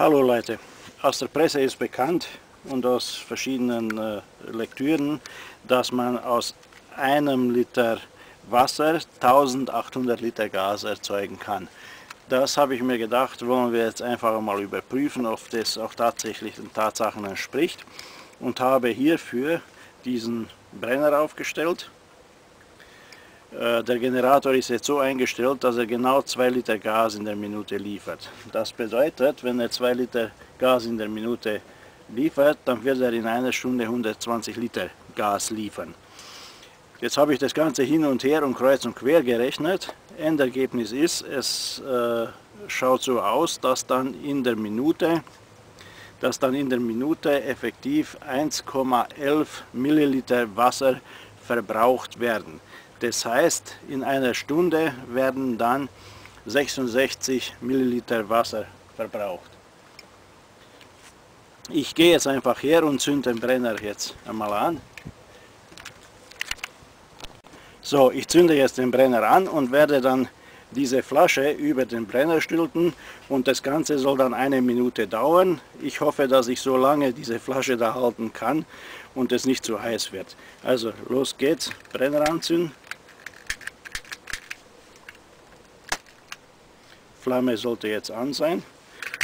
Hallo Leute, aus der Presse ist bekannt und aus verschiedenen äh, Lektüren, dass man aus einem Liter Wasser 1800 Liter Gas erzeugen kann. Das habe ich mir gedacht, wollen wir jetzt einfach mal überprüfen, ob das auch tatsächlich den Tatsachen entspricht und habe hierfür diesen Brenner aufgestellt. Äh, der Generator ist jetzt so eingestellt, dass er genau 2 Liter Gas in der Minute liefert. Das bedeutet, wenn er 2 Liter Gas in der Minute liefert, dann wird er in einer Stunde 120 Liter Gas liefern. Jetzt habe ich das Ganze hin und her und kreuz und quer gerechnet. Endergebnis ist, es äh, schaut so aus, dass dann in der Minute dass dann in der Minute effektiv 1,11 Milliliter Wasser verbraucht werden. Das heißt, in einer Stunde werden dann 66 Milliliter Wasser verbraucht. Ich gehe jetzt einfach her und zünde den Brenner jetzt einmal an. So, ich zünde jetzt den Brenner an und werde dann diese Flasche über den Brenner stülpen und das Ganze soll dann eine Minute dauern. Ich hoffe, dass ich so lange diese Flasche da halten kann und es nicht zu heiß wird. Also los geht's, Brenner anzünden. Flamme sollte jetzt an sein.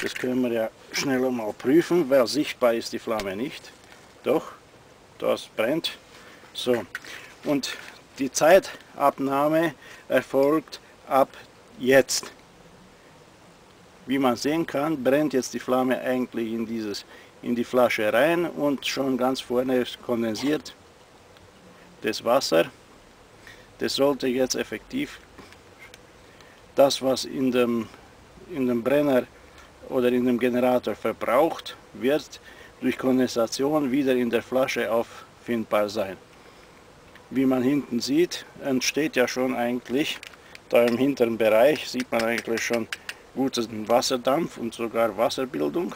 Das können wir ja schneller mal prüfen, weil sichtbar ist die Flamme nicht. Doch, das brennt. So, und die Zeitabnahme erfolgt ab jetzt. Wie man sehen kann, brennt jetzt die Flamme eigentlich in, dieses, in die Flasche rein und schon ganz vorne kondensiert das Wasser. Das sollte jetzt effektiv das, was in dem, in dem Brenner oder in dem Generator verbraucht wird, durch Kondensation wieder in der Flasche auffindbar sein. Wie man hinten sieht, entsteht ja schon eigentlich da im hinteren Bereich sieht man eigentlich schon guten Wasserdampf und sogar Wasserbildung.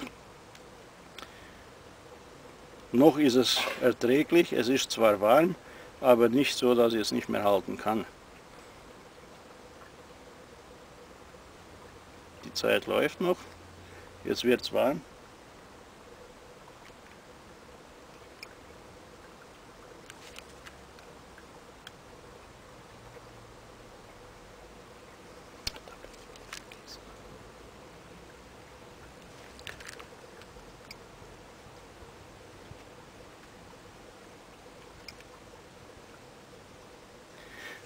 Noch ist es erträglich, es ist zwar warm, aber nicht so, dass ich es nicht mehr halten kann. Die Zeit läuft noch, jetzt wird es warm.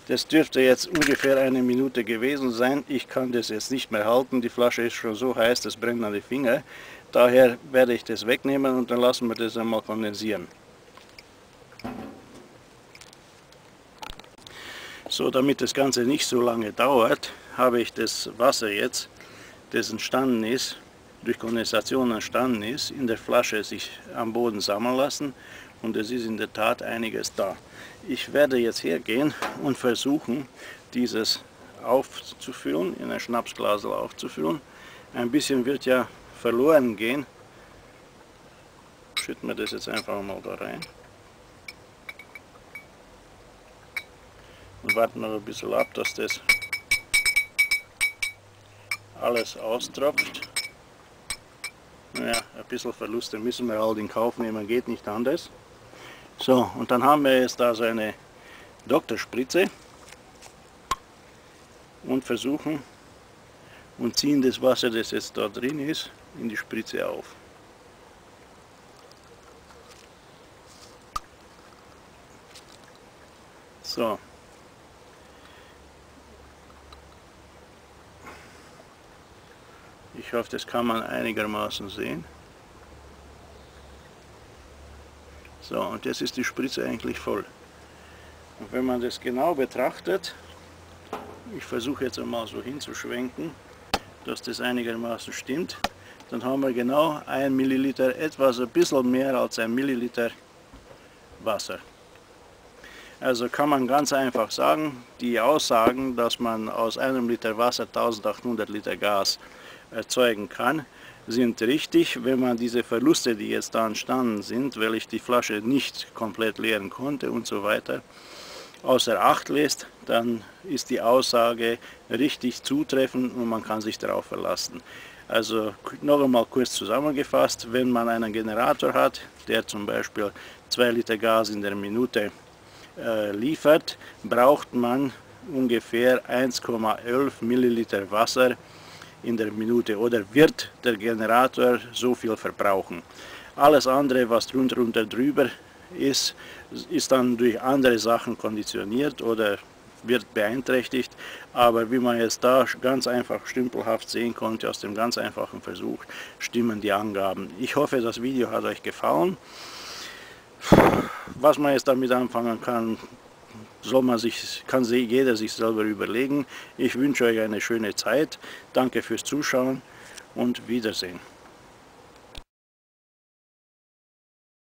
Das dürfte jetzt ungefähr eine Minute gewesen sein. Ich kann das jetzt nicht mehr halten. Die Flasche ist schon so heiß, das brennt an die Finger. Daher werde ich das wegnehmen und dann lassen wir das einmal kondensieren. So, damit das Ganze nicht so lange dauert, habe ich das Wasser jetzt, das entstanden ist, durch Kondensation entstanden ist, in der Flasche sich am Boden sammeln lassen und es ist in der Tat einiges da. Ich werde jetzt hergehen und versuchen, dieses aufzufüllen, in ein Schnapsglas aufzufüllen. Ein bisschen wird ja verloren gehen. Schütten wir das jetzt einfach mal da rein. Und warten noch ein bisschen ab, dass das alles austropft. Naja, ein bisschen Verluste müssen wir halt in Kauf nehmen, geht nicht anders. So, und dann haben wir jetzt da so eine Doktorspritze und versuchen und ziehen das Wasser, das jetzt da drin ist, in die Spritze auf. So. Ich hoffe, das kann man einigermaßen sehen. So, und jetzt ist die Spritze eigentlich voll. Und wenn man das genau betrachtet, ich versuche jetzt einmal so hinzuschwenken, dass das einigermaßen stimmt, dann haben wir genau ein Milliliter, etwas ein bisschen mehr als ein Milliliter Wasser. Also kann man ganz einfach sagen, die Aussagen, dass man aus einem Liter Wasser 1800 Liter Gas erzeugen kann, sind richtig, wenn man diese Verluste, die jetzt da entstanden sind, weil ich die Flasche nicht komplett leeren konnte und so weiter, außer Acht lässt, dann ist die Aussage richtig zutreffend und man kann sich darauf verlassen. Also noch einmal kurz zusammengefasst, wenn man einen Generator hat, der zum Beispiel 2 Liter Gas in der Minute äh, liefert, braucht man ungefähr 1,11 Milliliter Wasser in der Minute oder wird der Generator so viel verbrauchen. Alles andere, was drunter und drüber ist, ist dann durch andere Sachen konditioniert oder wird beeinträchtigt, aber wie man jetzt da ganz einfach stümpelhaft sehen konnte aus dem ganz einfachen Versuch, stimmen die Angaben. Ich hoffe, das Video hat euch gefallen. Was man jetzt damit anfangen kann, soll man sich, kann jeder sich selber überlegen. Ich wünsche euch eine schöne Zeit. Danke fürs Zuschauen und Wiedersehen.